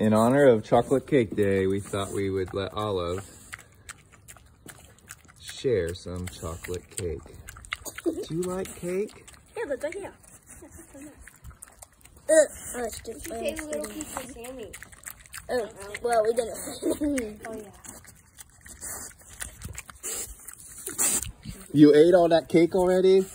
In honor of Chocolate Cake Day, we thought we would let Olive share some chocolate cake. Do you like cake? Yeah, look right here. Uh, oh, it's just Save a little piece of Sammy. Oh, well, we didn't. Oh yeah. You ate all that cake already?